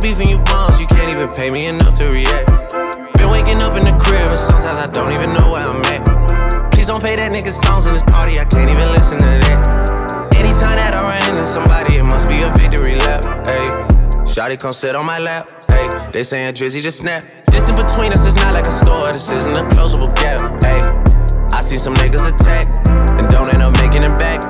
Beefing you bums, you can't even pay me enough to react. Been waking up in the crib, and sometimes I don't even know where I'm at. Please don't pay that nigga songs in this party, I can't even listen to that. Anytime that I run into somebody, it must be a victory lap. Hey, Shotty come sit on my lap. Hey, they saying Drizzy just snap. This in between us is not like a store, this isn't a closable gap. Hey, I see some niggas attack and don't end up making it back.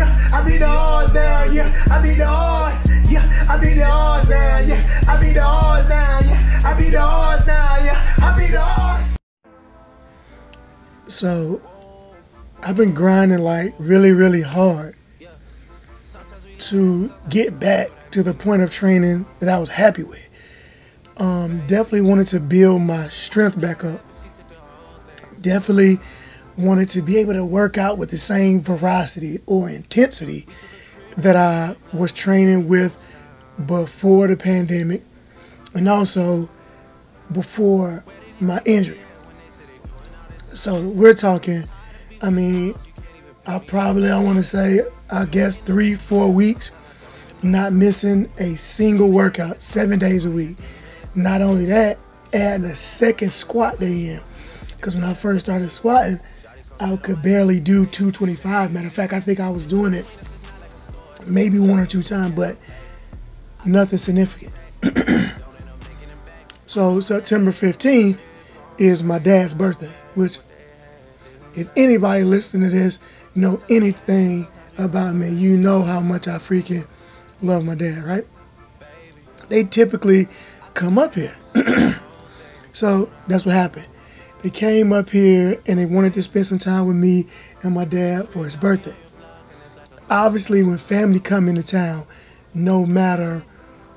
Yeah. I be the odds now, yeah. I be the odds, yeah. I be the odds now, yeah. I be the odds now, yeah. I be the odds now, yeah. I be the odds. So I've been grinding like really, really hard to get back to the point of training that I was happy with. Um, definitely wanted to build my strength back up. Definitely wanted to be able to work out with the same veracity or intensity that I was training with before the pandemic and also before my injury. So we're talking, I mean, I probably, I want to say, I guess three, four weeks, not missing a single workout, seven days a week. Not only that, adding a second squat day in. Because when I first started squatting, I could barely do 225. Matter of fact, I think I was doing it maybe one or two times, but nothing significant. so September 15th is my dad's birthday, which if anybody listening to this know anything about me, you know how much I freaking love my dad, right? They typically come up here. so that's what happened. They came up here and they wanted to spend some time with me and my dad for his birthday. Obviously, when family come into town, no matter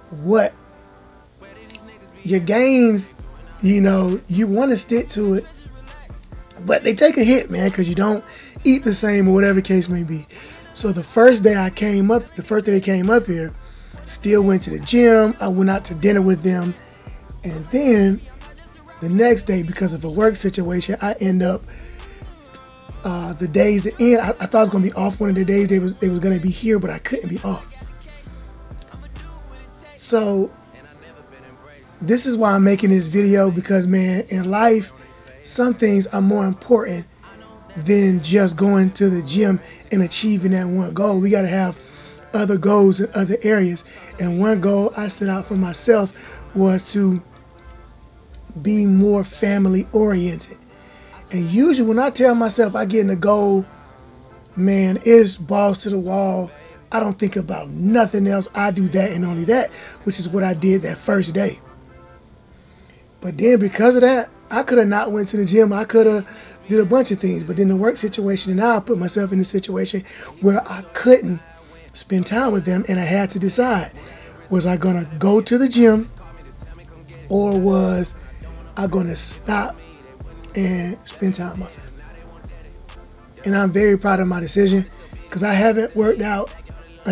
what, your gains, you know, you want to stick to it, but they take a hit, man, because you don't eat the same or whatever case may be. So the first day I came up, the first day they came up here, still went to the gym. I went out to dinner with them, and then the next day, because of a work situation, I end up uh, the days that end. I, I thought I was gonna be off one of the days they was they was gonna be here, but I couldn't be off. So this is why I'm making this video because man, in life, some things are more important than just going to the gym and achieving that one goal. We gotta have other goals in other areas. And one goal I set out for myself was to be more family oriented. And usually when I tell myself I get in the goal, man, it's balls to the wall. I don't think about nothing else. I do that and only that, which is what I did that first day. But then because of that, I could have not went to the gym. I could have did a bunch of things. But then the work situation, and now I put myself in a situation where I couldn't spend time with them, and I had to decide: was I gonna go to the gym, or was I gonna stop and spend time with my family? And I'm very proud of my decision because I haven't worked out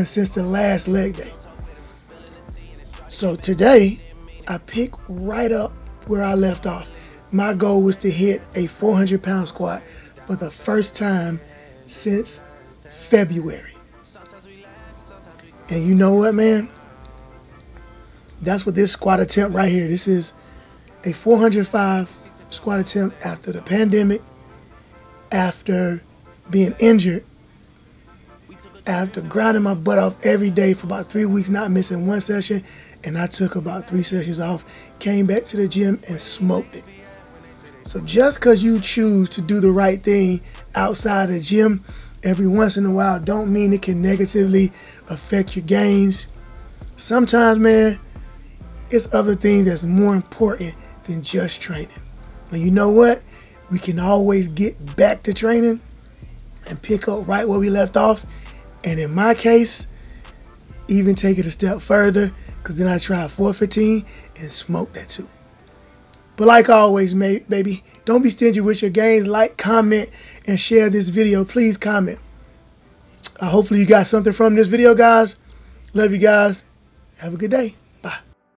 since the last leg day. So today, I pick right up where I left off. My goal was to hit a 400 pound squat for the first time since February. And you know what, man? That's what this squat attempt right here. This is a 405 squat attempt after the pandemic, after being injured, after grinding my butt off every day for about three weeks, not missing one session, and I took about three sessions off, came back to the gym and smoked it. So just because you choose to do the right thing outside the gym every once in a while don't mean it can negatively affect your gains. Sometimes, man, it's other things that's more important than just training. And you know what? We can always get back to training and pick up right where we left off. And in my case, even take it a step further because then I tried 415 and smoked that too. But like always, baby, don't be stingy with your gains. Like, comment, and share this video. Please comment. Uh, hopefully you got something from this video, guys. Love you guys. Have a good day.